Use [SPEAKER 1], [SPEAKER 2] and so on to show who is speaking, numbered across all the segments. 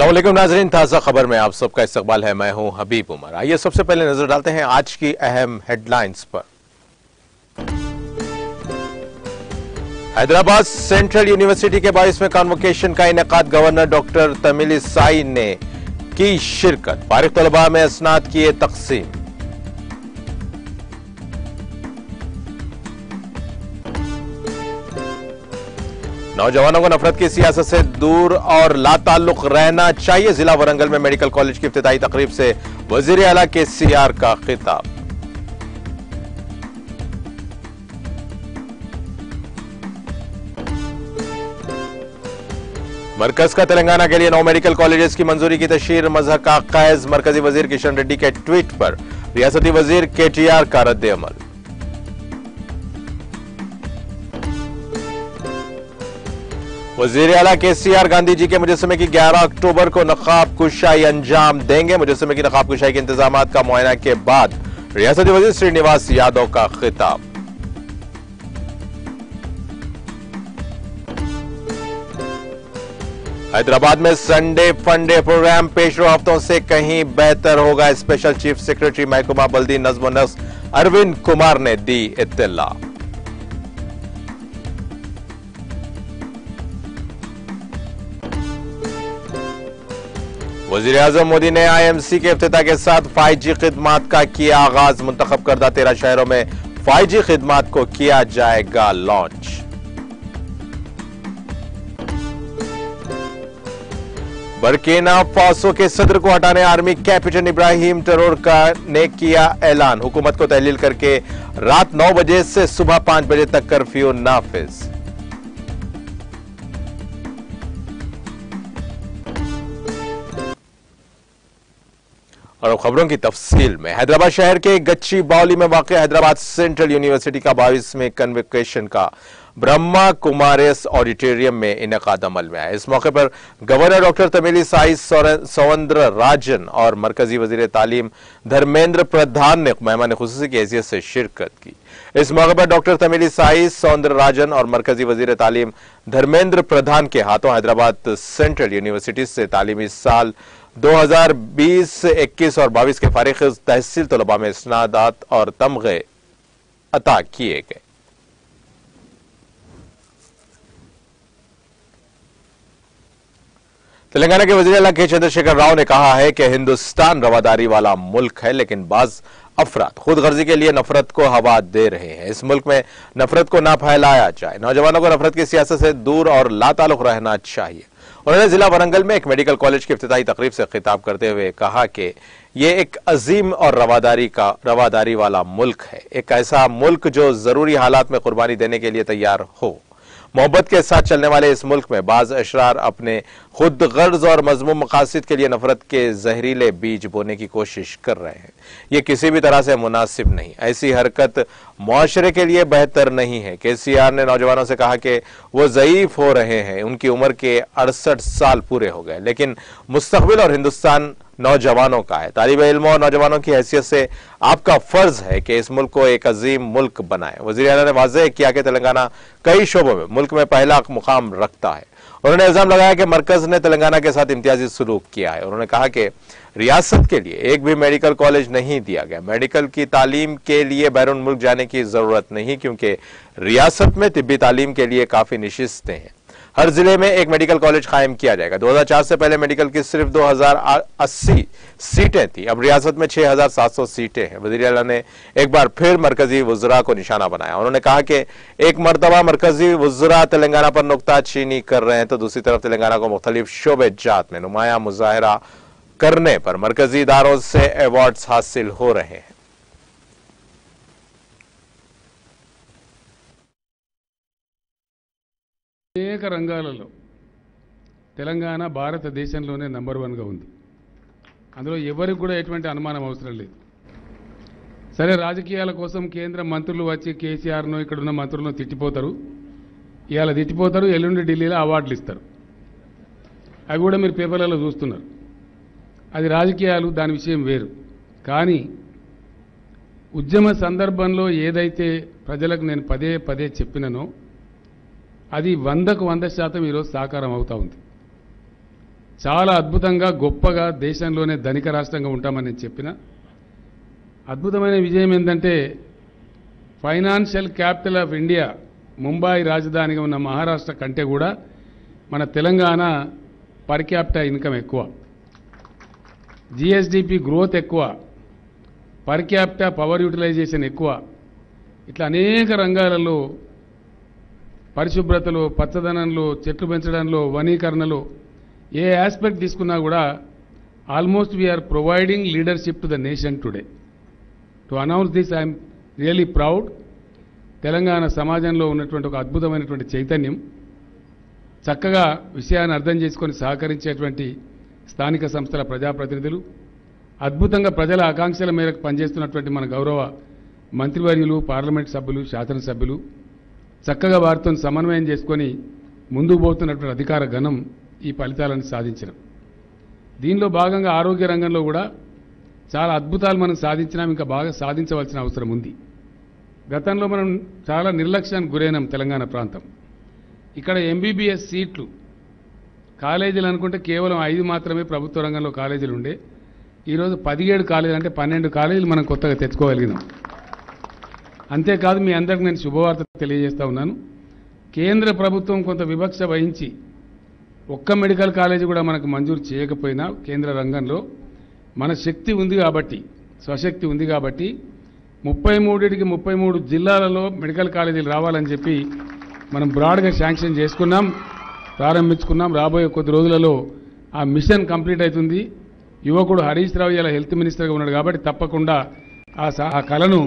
[SPEAKER 1] असलम नाजरीन, ताज़ा खबर में आप सबका इस्तकबाल है, मैं हूँ हबीब उमर। आइए सबसे पहले नज़र डालते हैं आज की अहम हेडलाइंस पर। हैदराबाद सेंट्रल यूनिवर्सिटी के बाईसवें कॉन्वोकेशन का इनका गवर्नर डॉक्टर तमिल साई ने की शिरकत। फारिग तलबा में स्नात किए तकसीम। नौजवानों को नफरत की सियासत से दूर और लाताल्लुक रहना चाहिए। जिला वरंगल में मेडिकल कॉलेज की इफ्तिताई तकरीब से वज़ीर अला के सी आर का खिताब। मरकज का तेलंगाना के लिए नौ मेडिकल कॉलेजेस की मंजूरी की तशहर मज़हब का कैज मरकजी वज़ीर किशन रेड्डी के ट्वीट पर रियासती वज़ीर के टी आर का रद्द अमल। वज़ीर अला के सी आर गांधी जी के मुजस्मे की 11 अक्टूबर को नकाब कुशाई अंजाम देंगे। मुजस्मे की नकाब कुशाई के इंतज़ाम का मुआयना के बाद रियासती वज़ीर श्रीनिवास यादव का खिताब। हैदराबाद में संडे फंडे प्रोग्राम पेशरो हफ्तों से कहीं बेहतर होगा। स्पेशल चीफ सेक्रेटरी महकुमा बल्दी नजम नफ्स अरविंद कुमार ने दी इत्तला। वज़ीर अजम मोदी ने आईएमसी के अफ्ताह के साथ फाइव जी खिदमात का किया आगाज़। मुंतखब करदा तेरह शहरों में फाइव जी खिदमात को किया जाएगा लॉन्च। बरकेना फासो के सदर को हटाने आर्मी कैप्टन इब्राहिम टरोर का ने किया ऐलान। हुकूमत को तहलील करके रात नौ बजे से सुबह पाँच बजे तक कर्फ्यू नाफिज। और खबरों की तफसील में। हैदराबाद शहर के गच्ची बावली में वाक़ हैदराबाद सेंट्रल यूनिवर्सिटी का बाईसवें कन्वोकेशन का ब्रह्मा कुमारेस ऑडिटोरियम में इनका अमल में आया। इस मौके पर governor doctor Tamilisai Soundararajan और मरकजी वज़ीर तालीम धर्मेंद्र प्रधान ने मेहमान खसूसी की हैसियत से शिरकत की। इस मौके पर डॉक्टर तमिली साई सौंदर राजन और मरकजी वज़ीर तालीम धर्मेंद्र प्रधान के हाथों हैदराबाद सेंट्रल यूनिवर्सिटी से तालीमी साल 2020, 21 और 22 के फारिग तहसील तलबा में स्नादात और तमगे अता किए गए। तेलंगाना के वज़ीर अला के चंद्रशेखर राव ने कहा है कि हिंदुस्तान रवादारी वाला मुल्क है लेकिन बाज अफराद खुद गर्जी के लिए नफरत को हवा दे रहे हैं। इस मुल्क में नफरत को ना फैलाया जाए। नौजवानों को नफरत की सियासत से दूर और लातालुक रहना चाहिए। उन्होंने जिला वरंगल में एक मेडिकल कॉलेज की इफ्ताही तकरीब से खिताब करते हुए कहा कि ये एक अजीम और रवादारी का, रवादारी वाला मुल्क है। एक ऐसा मुल्क जो ज़रूरी हालात में कुर्बानी देने के लिए तैयार हो। मोहब्बत के साथ चलने वाले इस मुल्क में बाज अशरार अपने खुद गर्ज और मजमू मकासद के लिए नफरत के जहरीले बीज बोने की कोशिश कर रहे हैं। ये किसी भी तरह से मुनासिब नहीं। ऐसी हरकत मुआशरे के लिए बेहतर नहीं है। के सी आर ने नौजवानों से कहा कि वो ज़यीफ हो रहे हैं। उनकी उम्र के अड़सठ साल पूरे हो गए। लेकिन मुस्तबिल और हिंदुस्तान नौजवानों का है। तालब इल्म और नौजवानों की हैसियत से आपका फ़र्ज़ है कि इस मुल्क को एक अजीम मुल्क बनाए। वजी अला ने वाजह किया कि तेलंगाना कई शोबों में, मुल्क में पहला मुकाम रखता है। उन्होंने इल्ज़ाम लगाया कि मरकज ने तेलंगाना के साथ इम्तियाजी सलूक किया है। उन्होंने कहा कि रियासत के लिए एक भी मेडिकल कॉलेज नहीं दिया गया। मेडिकल की तालीम के लिए बैरून मुल्क जाने की ज़रूरत नहीं, क्योंकि रियासत में तिब्बी तालीम के लिए काफ़ी निशिस्तें हैं। हर ज़िले में एक मेडिकल कॉलेज कायम किया जाएगा। 2004 से पहले मेडिकल की सिर्फ़ 2080 सीटें थी। अब रियासत में 6,700 सीटें हैं। वज़ीर अला ने एक बार फिर मरकजी वजरा को निशाना बनाया। उन्होंने कहा कि एक मरतबा मरकजी वजरा तेलंगाना पर नुकता चीनी कर रहे हैं तो दूसरी तरफ़ तेलंगाना को मुख्तलिफ़ शोबे जात में नुमाया मुजाहरा करने पर मरकजी इदारों से अवार्ड हासिल हो रहे हैं।
[SPEAKER 2] అనేక రంగాలలో తెలంగాణ భారతదేశంలోనే నంబర్ వన్గా ఉంది. అందులో ఎవరికి కూడా ఎటువంటి అనుమానం అవసరం లేదు. సరే రాజకీయాల కోసం కేంద్ర మంత్రులు వచ్చి కేసీఆర్ను ఇక్కడున్న మంత్రులను తిట్టిపోతారు. ఇవాళ తిట్టిపోతారు ఎల్లుండి ఢిల్లీలో అవార్డులు ఇస్తారు. అవి కూడా మీరు పేపర్లలో చూస్తున్నారు. అది రాజకీయాలు దాని విషయం వేరు. కానీ ఉద్యమ సందర్భంలో ఏదైతే ప్రజలకు నేను పదే పదే చెప్పిననో అది వందకు వంద శాతం ఈరోజు సాకారం అవుతా ఉంది. చాలా అద్భుతంగా గొప్పగా దేశంలోనే ధనిక రాష్ట్రంగా ఉంటామని నేను చెప్పిన. అద్భుతమైన విజయం ఏంటంటే financial capital of India Mumbai రాజధానిగా ఉన్న మహారాష్ట్ర కంటే కూడా మన తెలంగాణ పర్ క్యాపిటల్ ఇన్కమ్ ఎక్కువ. జిఎస్డిపి గ్రోత్ ఎక్కువ. పర్ క్యాపిటల్ పవర్ యూటిలైజేషన్ ఎక్కువ. ఇట్లా అనేక రంగాలలో పరిశుభ్రతలో పచ్చదనంలో చెట్లు పెంచడంలో వనీకరణలో ఏ ఆస్పెక్ట్ తీసుకున్నా కూడా almost we are providing leadership to the nation today to announce this I'm really proud Telangana సమాజంలో ఉన్నటువంటి ఒక అద్భుతమైనటువంటి చైతన్యం చక్కగా విషయాన్ని అర్థం చేసుకొని సహకరించేటువంటి స్థానిక సంస్థల ప్రజాప్రతినిధులు అద్భుతంగా ప్రజల ఆకాంక్షల మేరకు పనిచేస్తున్నటువంటి మన గౌరవ మంత్రివర్యులు పార్లమెంట్ సభ్యులు శాసనసభ్యులు చక్కగా వారితో సమన్వయం చేసుకొని ముందుకు పోతున్నటువంటి అధికార గణం ఈ ఫలితాలను సాధించడం. దీనిలో భాగంగా ఆరోగ్య రంగంలో కూడా చాలా అద్భుతాలు మనం సాధించినాం ఇంకా బాగా సాధించవలసిన అవసరం ఉంది. గతంలో మనం చాలా నిర్లక్ష్యానికి గురైనాం తెలంగాణ ప్రాంతం. ఇక్కడ ఎంబీబీఎస్ సీట్లు కాలేజీలు అనుకుంటే కేవలం ఐదు మాత్రమే ప్రభుత్వ రంగంలో కాలేజీలు ఉండే. ఈరోజు పదిహేడు కాలేజీలు అంటే పన్నెండు కాలేజీలు మనం కొత్తగా తెచ్చుకోగలిగినాం. అంతేకాదు మీ అందరికి నేను శుభవార్త తెలియజేస్తా ఉన్నాను. కేంద్ర ప్రభుత్వం కొంత వివక్ష వహించి ఒక్క మెడికల్ కాలేజీ కూడా మనకు మంజూరు చేయకపోయినా కేంద్ర రంగంలో మన శక్తి ఉంది కాబట్టి స్వశక్తి ఉంది కాబట్టి ముప్పై మూడింటికి ముప్పై మూడు జిల్లాలలో మెడికల్ కాలేజీలు రావాలని చెప్పి మనం బ్రాడ్గా శాంక్షన్ చేసుకున్నాం ప్రారంభించుకున్నాం. రాబోయే కొద్ది రోజులలో ఆ మిషన్ కంప్లీట్ అవుతుంది. యువకుడు హరీష్ రావు ఇలా హెల్త్ మినిస్టర్గా ఉన్నాడు కాబట్టి తప్పకుండా ఆ ఆ కళను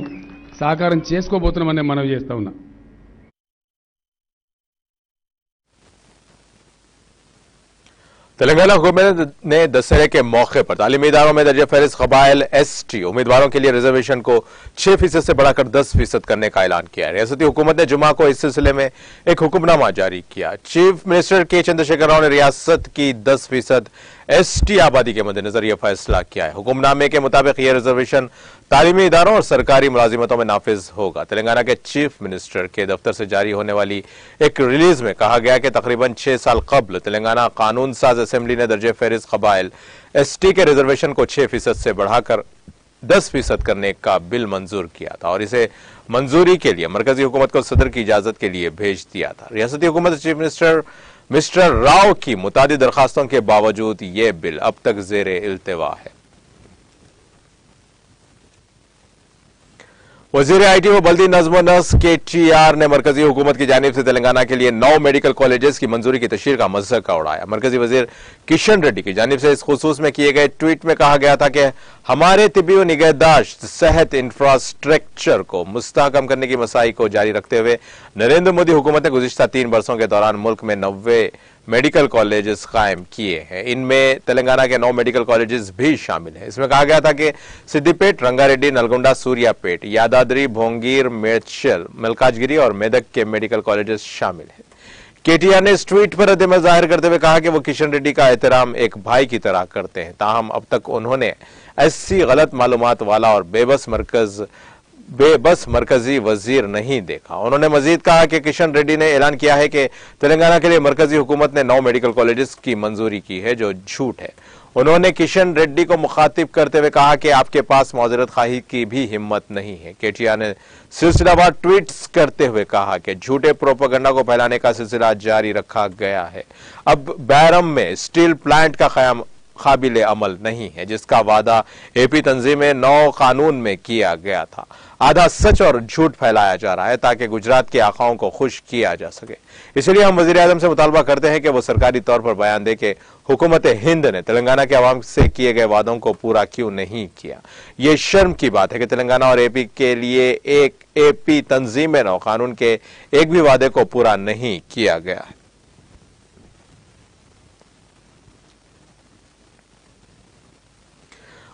[SPEAKER 2] సాకారం చేసుకోబోతున్నామని మనవి చేస్తా ఉన్నా
[SPEAKER 1] तेलंगाना हुकूमत ने दशहरे के मौके पर तालीमी इदारों में दर्ज फहरिस्त कबाइल एस टी उम्मीदवारों के लिए रिजर्वेशन को छह फीसद से बढ़ाकर दस फीसद करने का ऐलान किया है रियासती हुकूमत ने जुमा को इस सिलसिले में एक हुक्मनामा जारी किया चीफ मिनिस्टर के चंद्रशेखर राव ने रियासत की दस फीसद एस टी आबादी के मद्देनजर यह फैसला किया है। हुक्मनामे के मुताबिक यह रिजर्वेशन तालीमी इदारों और सरकारी मुलाजिमतों में नाफिज होगा। तेलंगाना के चीफ मिनिस्टर के दफ्तर से जारी होने वाली एक रिलीज़ में कहा गया कि तकरीबन छह साल कबल तेलंगाना कानून साज असेंबली ने दर्ज फहरिस्त कबाइल एस टी के रिजर्वेशन को छह फ़ीसद से बढ़ाकर दस फ़ीसद करने का बिल मंजूर किया था और इसे मंजूरी के लिए मरकजी हुकूमत को सदर की इजाज़त के लिए भेज दिया था। रियासती हुकूमत चीफ मिनिस्टर मिस्टर राव की मुतादी दरखास्तों के बावजूद ये बिल अब तक जेर अल्तवा है। वज़ीर आई टी व बल्दी नजम नस के टी आर ने मरकजी हुकूमत की जानब से तेलंगाना के लिए नौ मेडिकल कॉलेजेस की मंजूरी की तशहर का मजहका उड़ाया। मरकजी वज़ीर किशन रेड्डी की जानब से इस खसूस में किए गए ट्वीट में कहा गया था कि हमारे तिबी निगहदाश्त सेहत इंफ्रास्ट्रक्चर को मुस्तकम करने की मसाई को जारी रखते हुए नरेंद्र मोदी हुकूमत ने गुजशत तीन बरसों के दौरान मुल्क में नब्बे मेडिकल कॉलेजेस कायम किए हैं। इनमें तेलंगाना के नौ मेडिकल कॉलेजेस भी शामिल हैं। इसमें कहा गया था कि सिद्दीपेट रंगारेड्डी, नलगोंडा, सूर्यापेट, यादाद्री, भोंगीर मेडचल मलकाजगिरी और मेदक के मेडिकल कॉलेजेस शामिल हैं। केटीआर ने इस ट्वीट पर रद्द ज़ाहिर करते हुए कहा कि वो किशन रेड्डी का एहतराम एक भाई की तरह करते हैं। ताहम अब तक उन्होंने ऐसी गलत मालूम वाला और बेबस मरकज बेबस मरकजी वज़ीर नहीं देखा। उन्होंने मजीद कहा कि किशन रेड्डी ने ऐलान किया है कि तेलंगाना के लिए मरकजी हुकूमत ने नौ मेडिकल कॉलेजेस की मंजूरी की है, जो झूठ है। उन्होंने किशन रेड्डी को मुखातिब करते हुए कहा कि आपके पास मौजरत खाही की भी हिम्मत नहीं है। केटीआर ने सिलसिलावार ट्वीट्स करते हुए कहा कि झूठे प्रोपगंडा को फैलाने का सिलसिला जारी रखा गया है। अब बैरम में स्टील प्लांट का कयाम काबिल अमल नहीं है, जिसका वादा एपी तंजीम नौ कानून में किया गया था। आधा सच और झूठ फैलाया जा रहा है ताकि गुजरात के आखाओं को खुश किया जा सके। इसलिए हम वज़ीर आज़म से मुतालबा करते हैं कि वो सरकारी तौर पर बयान दे कि हुकूमत हिंद ने तेलंगाना के आवाम से किए गए वादों को पूरा क्यों नहीं किया। ये शर्म की बात है कि तेलंगाना और एपी के लिए एक एपी तंजीम नौ कानून के एक भी वादे को पूरा नहीं किया गया है।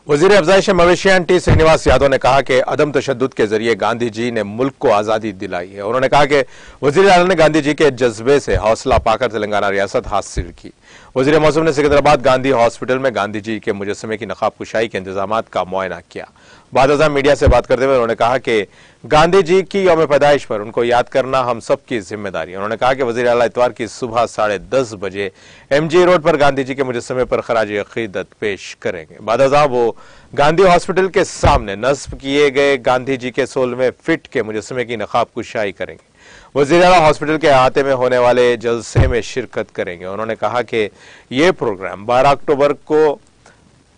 [SPEAKER 1] वज़ीर अफजाइश मवेशियान टी श्रीनिवास यादव ने कहा कि अदम तशद के ज़रिए गांधी जी ने मुल्क को आज़ादी दिलाई है। उन्होंने कहा कि वज़ीर ने गांधी जी के जज्बे से हौसला पाकर तेलंगाना रियासत हासिल की। वज़ीर मौसम ने सिकंदराबाद गांधी हॉस्पिटल में गांधी जी के मुजस्मे की नकाब कुशाई के इंतज़ाम का मुआयना किया। बाद मीडिया से बात करते हुए उन्होंने कहा कि गांधी जी की यौम पैदाइश पर उनको याद करना हम सबकी ज़िम्मेदारी उन्होंने कहा कि वज़ीर अला इतवार की सुबह साढ़े दस बजे एमजी रोड पर गांधी जी के मुजस्मे पर खराज अकीदत पेश करेंगे। बाद वो गांधी हॉस्पिटल के सामने नस्ब किए गए गांधी जी के सोलवे फिट के मुजस्मे की नकाब कुशाई करेंगे। वज़ीर अला हॉस्पिटल के अहाते में होने वाले जलसे में शिरकत करेंगे। उन्होंने कहा कि ये प्रोग्राम 12 अक्टूबर को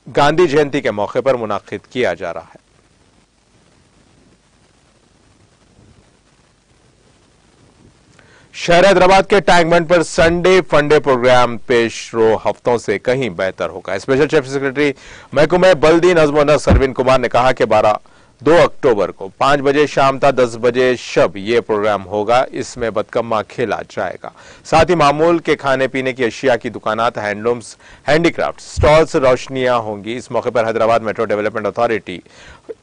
[SPEAKER 1] गांधी जयंती के मौके पर मुनाकिद किया जा रहा है। शहर हैदराबाद के टैंकमेंट पर संडे फंडे प्रोग्राम पेश रो हफ्तों से कहीं बेहतर होगा। स्पेशल चीफ सेक्रेटरी महकुमे बल्दी नजमो नस अरविंद कुमार ने कहा कि बारह दो अक्टूबर को पाँच बजे शाम तक दस बजे शब ये प्रोग्राम होगा। इसमें बदकम्मा खेला जाएगा। साथ ही मामूल के खाने पीने की अशिया की दुकानात हैंडलूम्स हैंडीक्राफ्ट स्टॉल्स रोशनियाँ होंगी। इस मौके पर Hyderabad metro development authority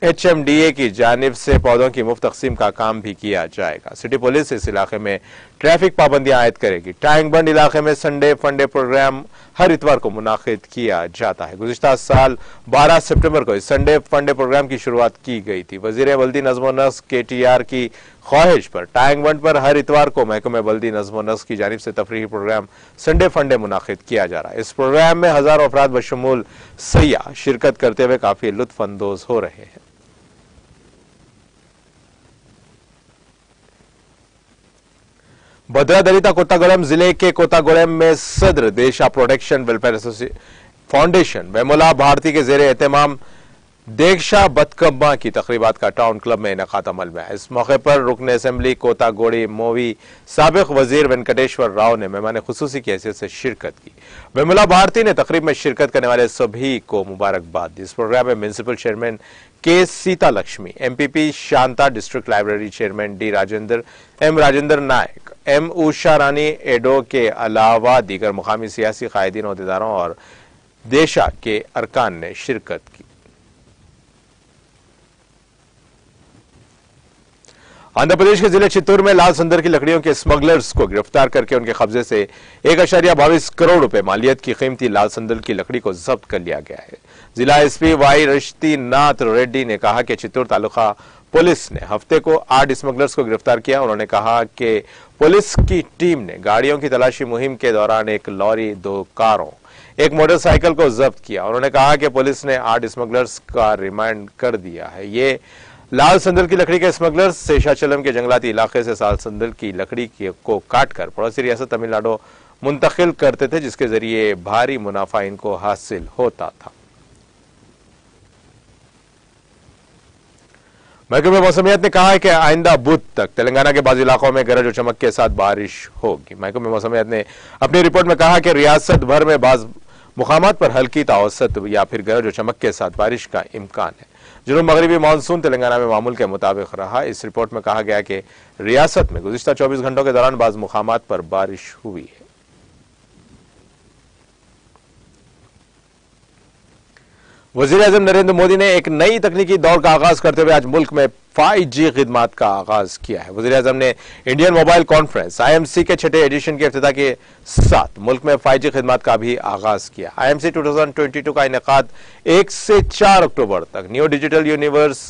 [SPEAKER 1] HMDA की जानब से पौधों की मुफ़्त तकसीम का काम भी किया जाएगा। सिटी पुलिस इस इलाके में ट्रैफ़िक पाबंदियाँ आयद करेगी। टैंक बंद इलाके में संडे फंडे प्रोग्राम हर इतवार को मुनद किया जाता है। गुजशत साल 12 सितंबर को इस संडे फंडे प्रोग्राम की शुरुआत की गई थी। वज़ीर बल्दी नजमो नस के टी आर की ख्वाहिश पर टैंक बंड पर हर इतवार को महकमे बल्दी नजमो नस की जानब से तफरी प्रोग्राम संडे फंडे मुनाखिद किया जा रहा है। इस प्रोग्राम में हज़ारों अफराद बशमूल सैया शिरकत करते हुए काफ़ी लुत्फानंदोज हो रहे हैं। भद्रा दलिता कोतागुड़म ज़िले के कोतागुड़म में सदर देशा protection welfare foundation, Vemula Bharati के जेर एहतमाम देगशा बदकम्मा की तकरीबा का टाउन क्लब में इनका अमल में है। इस मौके पर रुकन असम्बली कोतागोड़ी, मोवी, सबक वज़ीर वेंकटेश्वर राव ने मेहमान खसूसी की हैसियत से शिरकत की। विमला भारती ने तकरीब में शिरकत करने वाले सभी को मुबारकबाद दी। इस प्रोग्राम में municipal chairman K Sita Lakshmi M P P Shanta district library chairman D Rajendra, M Rajendra Naik, M Usha Rani एडो के अलावा दीगर मुकामी सियासी कायदीन अहदेदारों और देशा के अरकान ने शिरकत की। आंध्र प्रदेश के ज़िले चित्तूर में लाल संदर की लकड़ियों के स्मगलर्स को गिरफ़्तार करके उनके कब्जे से एक अशारिया बाईस करोड़ रुपए मालियत की कीमती लाल संदर की लकड़ी को जब्त कर लिया गया है। जिला एसपी वाई रश्ती नाथ रेड्डी ने कहा कि चित्तूर तालुका पुलिस ने हफ़्ते को आठ स्मगलर्स को गिरफ़्तार किया। उन्होंने कहा कि पुलिस की टीम ने गाड़ियों की तलाशी मुहिम के दौरान एक लॉरी, दो कारों, एक मोटरसाइकिल को जब्त किया। उन्होंने कहा कि पुलिस ने आठ स्मगलर्स का रिमांड कर दिया है। ये लाल संदल की लकड़ी के स्मगलर शेषाचलम के जंगलाती इलाके से साल संदल की लकड़ी को काटकर पड़ोसी रियासत तमिलनाडु मुंतकिल करते थे, जिसके ज़रिए भारी मुनाफा इनको हासिल होता था। महकमे मौसमियात ने कहा है कि आइंदा बुध तक तेलंगाना के बाज इलाकों में गरज और चमक के साथ बारिश होगी। महकमे मौसमियात ने अपनी रिपोर्ट में कहा कि रियासत भर में बाज मुकाम पर हल्की तावसत या फिर गरज और चमक के साथ बारिश का इम्कान है। जुनूब मगरबी मानसून तेलंगाना में मामूल के मुताबिक रहा। इस रिपोर्ट में कहा गया कि रियासत में गुजशत चौबीस घंटों के दौरान बाज मुकाम पर बारिश हुई है। वज़ीर अजम नरेंद्र मोदी ने एक नई तकनीकी दौर का आगाज़ करते हुए आज मुल्क में 5G जी खिदमत का आगाज़ किया है। वजी अजम ने इंडियन मोबाइल कॉन्फ्रेंस आईएमसी के छठे एडिशन के अफ्तः के साथ मुल्क में 5G जी खिदमत का भी आगाज़ किया। आईएमसी 2022 का इनका एक से चार अक्टूबर तक न्यू डिजिटल यूनिवर्स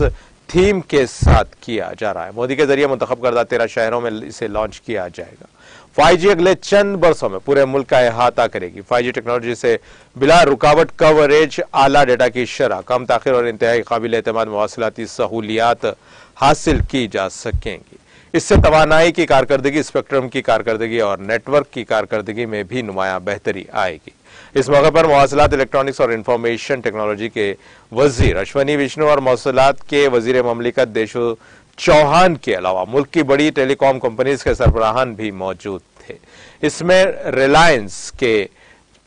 [SPEAKER 1] थीम के साथ किया जा रहा है। मोदी के ज़रिए मुंतब करदा तेरह शहरों में इसे लॉन्च किया जाएगा। फाइव जी अगले चंद बरसों में पूरे मुल्क का अहाता करेगी। फाइव जी टेक्नोलॉजी से बिला रुकावट कवरेज आला डेटा की शरह कम ताखिर और इंतहाई काबिल एतम मवासलाती सहूलियात हासिल की जा सकेंगी। इससे तोानाई की कारकर्दगी, स्पेक्ट्रम की कारकर्दगी और नेटवर्क की कारकर्दगी में भी नुमाया बेहतरी आएगी। इस मौके पर मवासलात इलेक्ट्रॉनिक्स और इंफॉर्मेशन टेक्नोलॉजी के वज़ीर अश्वनी विष्णु और मौसलात के वज़ीर ममलिकत देशो चौहान के अलावा मुल्क की बड़ी टेलीकॉम कंपनीज़ के सरबराहान भी मौजूद थे। इसमें रिलायंस के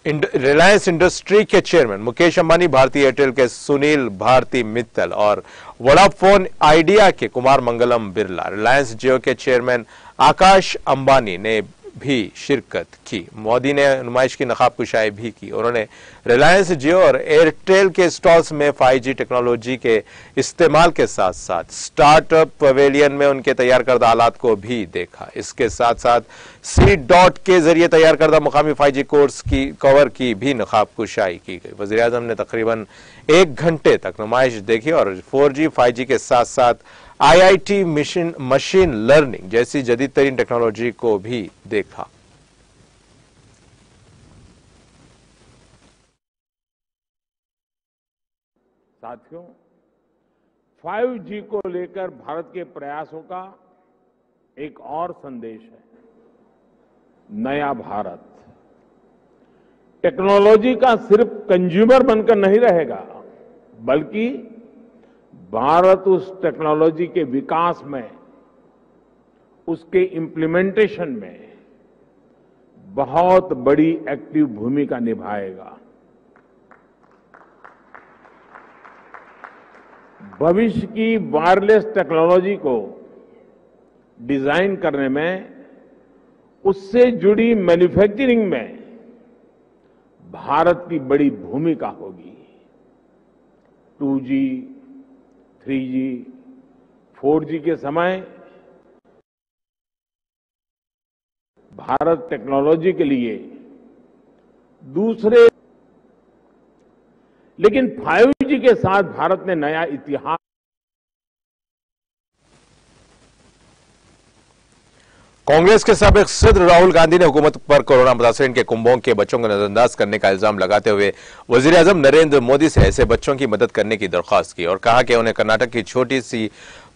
[SPEAKER 1] रिलायंस इंडस्ट्री के चेयरमैन मुकेश अंबानी, भारतीय एयरटेल के सुनील भारती मित्तल और वोडाफोन आइडिया के कुमार मंगलम बिरला। रिलायंस जियो के चेयरमैन आकाश अंबानी ने भी शिरकत की। मोदी ने नुमाइश की, नकाब कुशाई भी की। उन्होंने रिलायंस जियो और एयरटेल के स्टॉल्स में 5G टेक्नोलॉजी के इस्तेमाल के साथ साथ स्टार्टअप पवेलियन में उनके तैयार करदा आलात को भी देखा। इसके साथ साथ सी डॉट के ज़रिए तैयार करदा मुकामी 5G कोर्स की कवर की भी नकाब कुशाई की गई। वजी अजम ने तकरीबन एक घंटे तक नुमाइश देखी और 4G 5G के साथ साथ आईआईटी मिशन मशीन लर्निंग जैसी जदीद तरीन टेक्नोलॉजी को भी देखा।
[SPEAKER 3] साथियों 5G को लेकर भारत के प्रयासों का एक और संदेश है। नया भारत। टेक्नोलॉजी का सिर्फ़ कंज्यूमर बनकर नहीं रहेगा, बल्कि भारत उस टेक्नोलॉजी के विकास में उसके इम्प्लीमेंटेशन में बहुत बड़ी एक्टिव भूमिका निभाएगा। भविष्य की वायरलेस टेक्नोलॉजी को डिज़ाइन करने में उससे जुड़ी मैन्युफैक्चरिंग में भारत की बड़ी भूमिका होगी। 2G, 3G, 4G के समय भारत टेक्नोलॉजी के लिए दूसरे लेकिन फाइव जी के साथ भारत ने नया इतिहास
[SPEAKER 1] कांग्रेस के सबक सदर राहुल गांधी ने हुकूमत पर कोरोना मुतासरीन के कुंभों के बच्चों को नजरअंदाज करने का इल्ज़ाम लगाते हुए वज़ीर अजम नरेंद्र मोदी से ऐसे बच्चों की मदद करने की दरख्वास्त की और कहा कि उन्हें कर्नाटक की छोटी सी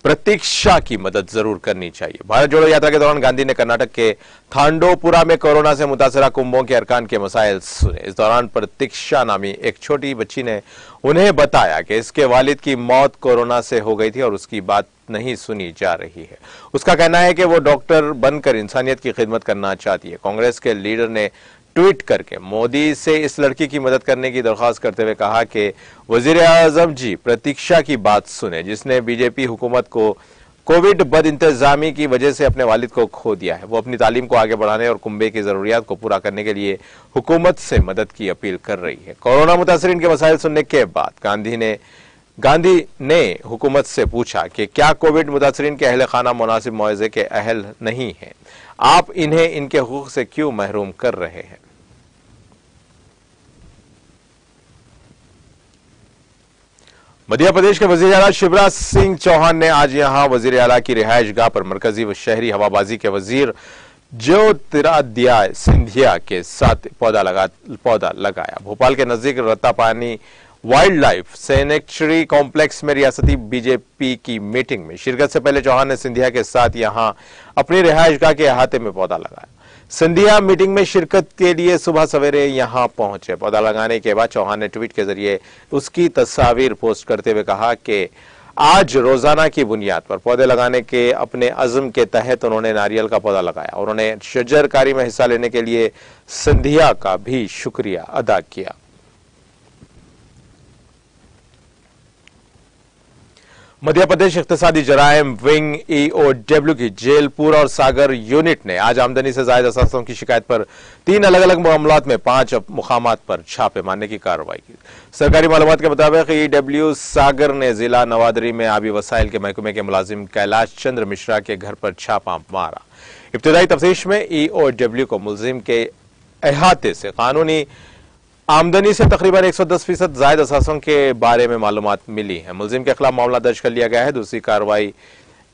[SPEAKER 1] प्रतीक्षा की मदद ज़रूर करनी चाहिए। भारत जोड़ो यात्रा के दौरान गांधी ने कर्नाटक के थांडोपुरा में कोरोना से मुतासरा कुंभों के अरकान के मसाइल सुने। इस दौरान प्रतीक्षा नामी एक छोटी बच्ची ने उन्हें बताया कि इसके वालिद की मौत कोरोना से हो गई थी और उसकी बात नहीं सुनी जा रही है। उसका कहना है कि वो डॉक्टर बनकर इंसानियत की खिदमत करना चाहती है। कांग्रेस के लीडर ने ट्वीट करके मोदी से इस लड़की की मदद करने की दरख्वास्त करते हुए कहा कि वज़ीर आज़म जी प्रतीक्षा की बात सुने, जिसने बीजेपी हुकूमत को कोविड बद इंतजामी की वजह से अपने वालिद को खो दिया है। वो अपनी तालीम को आगे बढ़ाने और कुंबे की जरूरियात को पूरा करने के लिए हुकूमत से मदद की अपील कर रही है। कोरोना मुतासरीन के मसाइल सुनने के बाद गांधी ने गांधी ने हुकूमत से पूछा कि क्या कोविड मुतासरीन के अहल खाना मुनासिब मुआवजे के अहल नहीं है? आप इन्हें, इनके हकूक से क्यों महरूम कर रहे हैं? मध्य प्रदेश के वज़ीर अला शिवराज सिंह चौहान ने आज यहाँ वज़ीर अला की रिहायश गाह पर मरकजी व शहरी हवाबाजी के वज़ीर ज्योतिराध्याय सिंधिया के साथ पौधा लगा, पौधा लगाया। भोपाल के नज़दीक Ratapani wildlife sanctuary complex में रियासती बीजेपी की मीटिंग में शिरकत से पहले चौहान ने सिंधिया के साथ यहाँ अपनी रिहायश गाह के अहाते में पौधा लगाया। सिंधिया मीटिंग में शिरकत के लिए सुबह सवेरे यहाँ पहुँचे। पौधा लगाने के बाद चौहान ने ट्वीट के ज़रिए उसकी तस्वीर पोस्ट करते हुए कहा कि आज रोज़ाना की बुनियाद पर पौधे लगाने के अपने अज़म के तहत उन्होंने नारियल का पौधा लगाया। उन्होंने शजरकारी में हिस्सा लेने के लिए सिंधिया का भी शुक्रिया अदा किया। मध्य प्रदेश इकतसादी जराइम विंग ईओडब्ल्यू की जेलपुर और सागर यूनिट ने आज आमदनी से जायद असासों की शिकायत पर तीन अलग अलग मामला में पाँच मुकाम पर छापे मारने की कार्रवाई की। सरकारी मालूम के मुताबिक ईडब्ल्यू सागर ने जिला नवादरी में आबी वसाइल के महकमे के मुलाजिम कैलाश चंद्र मिश्रा के घर पर छापा मारा। इब्तदाई तफ्तीश में ईओडब्ल्यू को मुलजिम के अहाते से कानूनी आमदनी से तकरीबन 110 फ़ीसद जायद असासों के बारे में मालूम मिली है। मुलजिम के खिलाफ मामला दर्ज कर लिया गया है। दूसरी कार्रवाई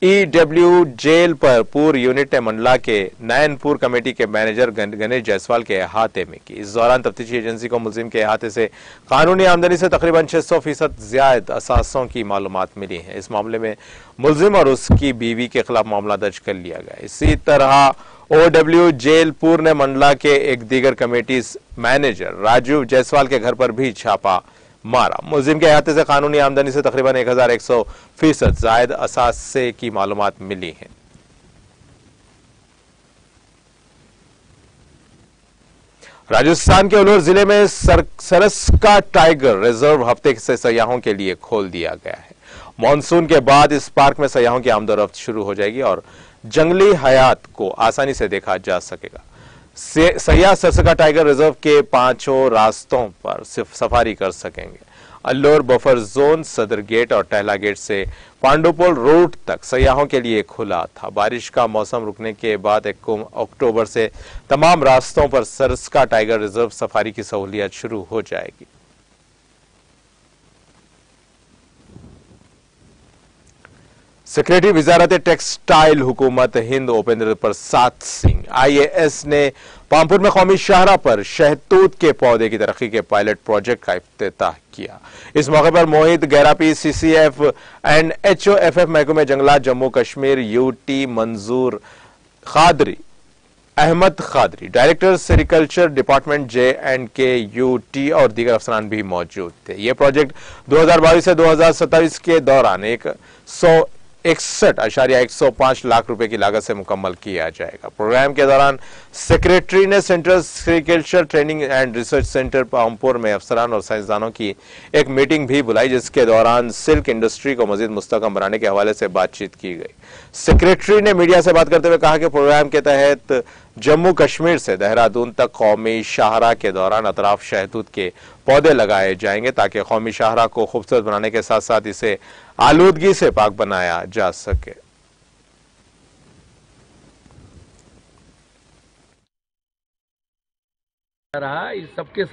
[SPEAKER 1] ईडब्ल्यू जेल पर पूर्व यूनिट ने मंडला के नयनपुर कमेटी के मैनेजर गणेश जायसवाल के अहाते में की। इस दौरान तफ्तीशी एजेंसी को मुलिम के अहाते से कानूनी आमदनी से तकरीबन 600 फ़ीसद ज़्यादा असासों की मालूम मिली है। इस मामले में मुलजिम और उसकी बीवी के खिलाफ मामला दर्ज कर लिया गया। इसी तरह ओ ओडब्ल्यू जेलपुर ने मंडला के एक दीगर कमेटी मैनेजर राजीव जायसवाल के घर पर भी छापा मारा। मुलिम के अहाते से कानूनी आमदनी से तकरीबन 1100 फ़ीसद जायद असासे की मालूम मिली है। राजस्थान के उलोर ज़िले में सर, सरस्का टाइगर रिज़र्व हफ़्ते से सयाहों के लिए खोल दिया गया है। मानसून के बाद इस पार्क में सयाहों की आमदोरफ्त शुरू हो जाएगी और जंगली हयात को आसानी से देखा जा सकेगा। सैया सरसका टाइगर रिज़र्व के पाँचों रास्तों पर सफारी कर सकेंगे। अल्लोर बफर जोन सदर गेट और टहला गेट से पांडोपोल रोड तक सयाहों के लिए खुला था। बारिश का मौसम रुकने के बाद एक अक्टूबर से तमाम रास्तों पर सरसका टाइगर रिज़र्व सफारी की सहूलियत शुरू हो जाएगी। सेक्रेटरी वजारत टेक्सटाइल हुकूमत हिंद उपेंद्र प्रसाद सिंह। आईएएस ने पामपुर में कौमी शाहरा पर शहतूत के पौधे की तरक्की के पायलट प्रोजेक्ट का अफ्ताह किया। इस मौके पर मोहित गैरापी, सीसीएफ एंड एचओएफएफ महकमे जंगलात Jammu Kashmir UT, Manzoor Qadri, Ahmad Qadri, director, sericulture department, J and K U T और दीगर अफसरान भी मौजूद थे। ये प्रोजेक्ट 2022 से 2027 के दौरान एक सौ इकसठ अशारिया एक सौ पाँच लाख रुपए की लागत से मुकम्मल किया जाएगा। प्रोग्राम के दौरान सेक्रेटरी ने central sericulture training and research centre Pampore में अफसरान और साइंसदानों की एक मीटिंग भी बुलाई, जिसके दौरान सिल्क इंडस्ट्री को मजीद मुस्तकम बनाने के हवाले से बातचीत की गई। सेक्रेटरी ने मीडिया से बात करते हुए कहा कि प्रोग्राम के तहत जम्मू कश्मीर से देहरादून तक कौमी शाहरा के दौरान अतराफ शहतूत के पौधे लगाए जाएँगे, ताकि कौमी शाहरा को खूबसूरत बनाने के साथ साथ इसे आलूदगी से पाक बनाया जा सके।
[SPEAKER 4] रहा इस सबके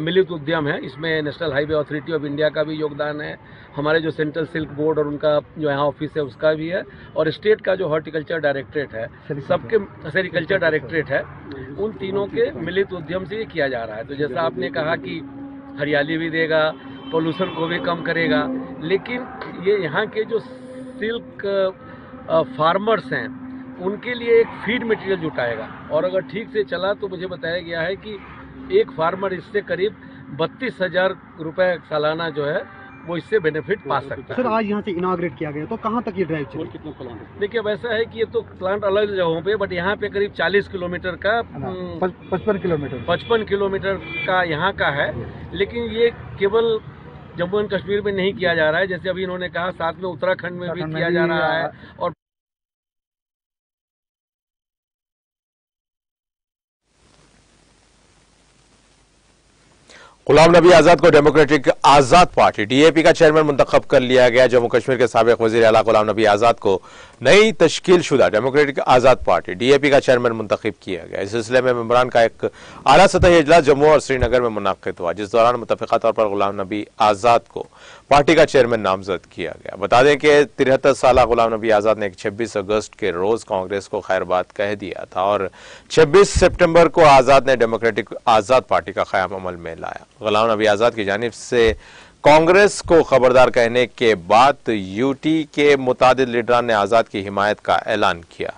[SPEAKER 4] मिलित उद्यम है। इसमें national highway authority of India का भी योगदान है। हमारे जो सेंट्रल सिल्क बोर्ड और उनका जो यहाँ ऑफ़िस है उसका भी है। और स्टेट का जो हॉर्टिकल्चर डायरेक्टरेट है सबके सेरिकल्चर डायरेक्टरेट है। उन तीनों के मिलित उद्यम से ये किया जा रहा है। तो जैसा आपने कहा कि हरियाली भी देगा पोल्यूशन को भी कम करेगा। लेकिन ये यहाँ के जो सिल्क फार्मर्स हैं उनके लिए एक फ़ीड मटेरियल जुटाएगा। और अगर ठीक से चला तो मुझे बताया गया है कि एक फार्मर इससे करीब बत्तीस हज़ार रुपए सालाना जो है वो इससे बेनिफिट पा सकता
[SPEAKER 5] है। सर आज यहाँ से इनाग्रेट किया गया तो कहाँ तक ये ड्राइव चले?
[SPEAKER 4] कितना प्लांट देखिए वैसा है कि ये तो प्लांट अलग जगहों पे बट यहाँ पे करीब 40 किलोमीटर का
[SPEAKER 5] पचपन किलोमीटर।
[SPEAKER 4] 55 किलोमीटर का यहाँ का है। लेकिन ये केवल जम्मू एंड कश्मीर में नहीं किया जा रहा है जैसे अभी इन्होंने कहा साथ में उत्तराखंड में भी किया जा रहा है और
[SPEAKER 1] गुलाम नबी आज़ाद को डेमोक्रेटिक आज़ाद पार्टी डीएपी का चेयरमैन मुंतब कर लिया गया, जम्मू कश्मीर के सबक वजी अला गुलाम नबी आज़ाद को नई तश्कील शुदा डेमोक्रेटिक आज़ाद पार्टी डीएपी का चेयरमैन मुंतब किया गया। इस सिलसिले में मेम्बरान का एक अला सतह इजलास जम्मू और श्रीनगर में मुनद हुआ, जिस दौरान मुतफ़ा तौर पर गुलाम नबी आज़ाद को पार्टी का चेयरमैन नामजद किया गया। बता दें कि तिरहत्तर साल गुलाम नबी आज़ाद ने छब्बीस अगस्त के रोज कांग्रेस को खैरबाद कह दिया था और छब्बीस सितंबर को आज़ाद ने डेमोक्रेटिक आज़ाद पार्टी का क्याम अमल में लाया। गुलाम नबी आज़ाद की जानब से कांग्रेस को खबरदार कहने के बाद यूटी के मुताद लीडरान ने आज़ाद की हिमायत का ऐलान किया।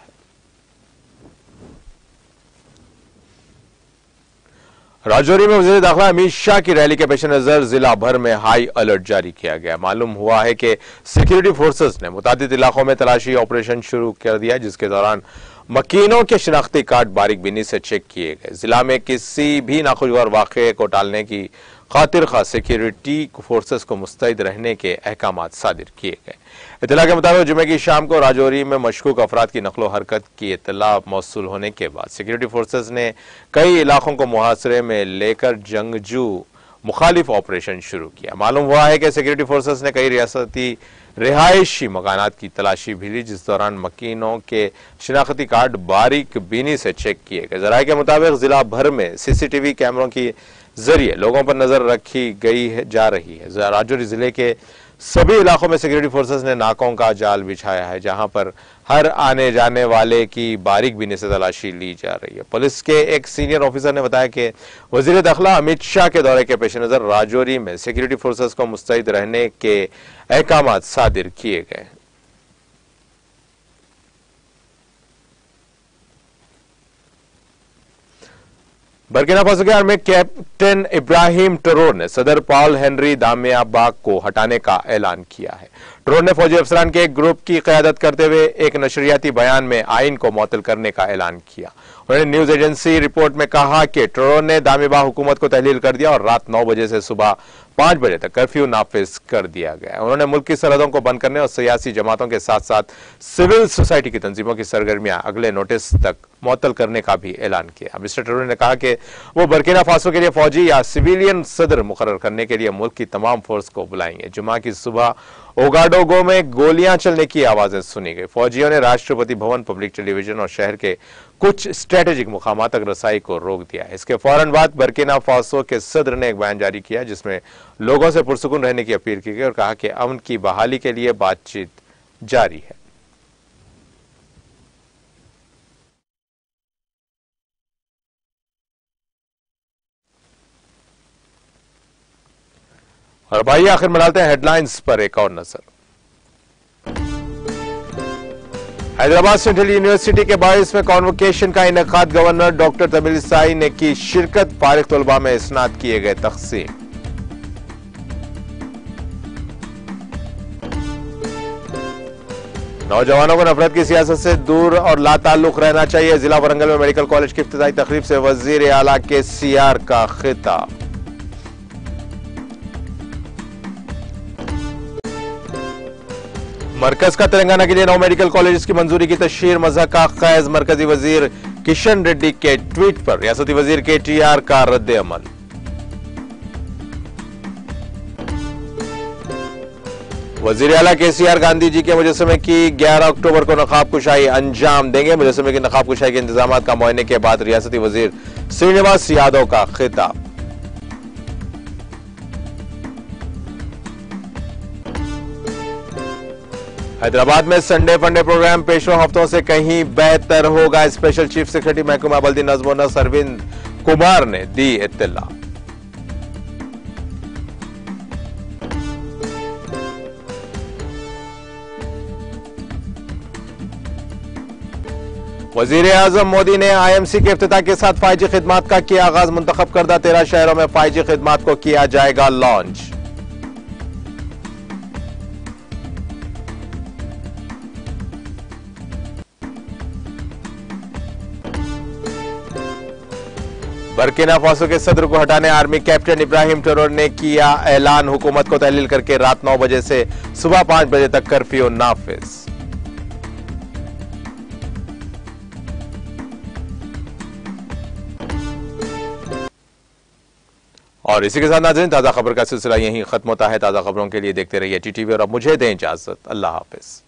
[SPEAKER 1] राजौरी में वजी दाखिला अमित शाह की रैली के पेश नज़र जिला भर में हाई अलर्ट जारी किया गया। मालूम हुआ है कि सिक्योरिटी फोर्सेस ने मुताद इलाकों में तलाशी ऑपरेशन शुरू कर दिया, जिसके दौरान मकीनों के शिनाख्ती कार्ड बारीक बिनी से चेक किए गए। जिला में किसी भी नाखुशगवार वाक़े को टालने की खातिर खा सिक्योरिटी फोर्सेस को मुस्तैद रहने के अहकाम सादिर किए गए। इतला के मुताबिक जुमे की शाम को राजौरी में मशकूक अफराद की नकलो हरकत की इतला मौसू होने के बाद सिक्योरिटी फोर्सेज ने कई इलाकों को मुहासरे में लेकर जंगजू मुखालिफ ऑपरेशन शुरू किया। मालूम हुआ है कि सिक्योरिटी फोर्सेज ने कई रियासती रिहायशी मकानात की तलाशी भी ली, जिस दौरान मकीनों के शिनाख्ती कार्ड बारीक बीनी से चेक किए गए। जराये के मुताबिक जिला भर में सीसीटीवी कैमरों की ज़रिए लोगों पर नज़र रखी गई है, जा रही है। राजौरी ज़िले के सभी इलाकों में सिक्योरिटी फोर्सेस ने नाकों का जाल बिछाया है, जहाँ पर हर आने जाने वाले की बारीक बीने से तलाशी ली जा रही है। पुलिस के एक सीनियर ऑफिसर ने बताया कि वज़ीर दाखिला अमित शाह के दौरे के पेश नज़र राजौरी में सिक्योरिटी फोर्सेस को मुस्तैद रहने के अहकाम सादिर किए गए। बर्किना फासो में कैप्टन इब्राहिम टरोर ने सदर पॉल हेनरी दामियाबा को हटाने का ऐलान किया है। टरोर ने फौजी अफसरान के एक ग्रुप की क्यादत करते हुए एक नशरियाती बयान में आइन को मुतल करने का ऐलान किया। उन्होंने न्यूज़ एजेंसी रिपोर्ट में कहा कि टरोर ने दामिबा हुकूमत को तहलील कर दिया और रात नौ बजे से सुबह पाँच बजे तक कर्फ्यू नाफिज कर दिया गया। उन्होंने मुल्क की सरहदों को बंद करने और सियासी जमातों के साथ साथ सिविल सोसाइटी की तंजीमों की सरगर्मियाँ अगले नोटिस तक मुअत्तल करने का भी ऐलान किया। मिस्टर ट्रूडो ने कहा कि वो बर्किना फासो के लिए फौजी या सिविलियन सदर मुकर करने के लिए मुल्क की तमाम फोर्स को बुलाएँगे। जुमा की सुबह ओगाडोगो में गोलियाँ चलने की आवाज़ें सुनी गई। फौजियों ने राष्ट्रपति भवन, पब्लिक टेलीविज़न और शहर के कुछ स्ट्रेटेजिक मुकाम तक रसाई को रोक दिया है। इसके फ़ौरन बाद बर्किना फासो के सदर ने एक बयान जारी किया जिसमें लोगों से पुरसुकून रहने की अपील की गई और कहा कि अमन की बहाली के लिए बातचीत जारी है। और भाई आखिर में डालते हैं हेडलाइंस पर एक और नज़र। हैदराबाद सेंट्रल यूनिवर्सिटी के बाईस में कॉन्वोकेशन का इनका गवर्नर डॉक्टर तमिल साई ने की शिरकत फारिग तलबा में स्नात किए गए तकसीम। नौजवानों को नफरत की सियासत से दूर और लाताल्लुक रहना चाहिए। जिला वरंगल में मेडिकल कॉलेज की इफ्ताही तकरीब से वज़ीर आला के सीआर का खिताब। मरकज का तेलंगाना के लिए नौ मेडिकल कॉलेज की मंजूरी की तशहर मज़हब का खैज मरकजी वज़ीर किशन रेड्डी के ट्वीट पर, रियासती वज़ीर के टी आर का रद्द अमल। वज़ीर अला के सी आर गांधी जी के मुजस्मे की 11 अक्टूबर को नकाब कुशाई अंजाम देंगे। मुजस्मे की नकाब कुशाई के इंतज़ाम का मुआयने के बाद रियासती वज़ीर श्रीनिवास यादव का खिताब। हैदराबाद में संडे फंडे प्रोग्राम पेशवा हफ्तों से कहीं बेहतर होगा। स्पेशल चीफ सेक्रेटरी महकमा बल्दी नजमो नस अरविंद कुमार ने दी इत्तला। वज़ीर आज़म मोदी ने आईएमसी के अफ्ताह के साथ फाइव जी खिदमात का किया आगाज़। मुंतखब करदा तेरह शहरों में फाइव जी खिदमात को किया जाएगा लॉन्च। बर्किना फासो के सदर को हटाने आर्मी कैप्टन इब्राहिम टरोर ने किया ऐलान। हुकूमत को तहलील करके रात नौ बजे से सुबह पाँच बजे तक कर्फ्यू नाफिज। और इसी के साथ नाजरीन, ताज़ा खबर का सिलसिला यहीं खत्म होता है। ताज़ा खबरों के लिए देखते रहिए टीटीवी और अब मुझे दें इजाज़त। अल्लाह हाफिज़।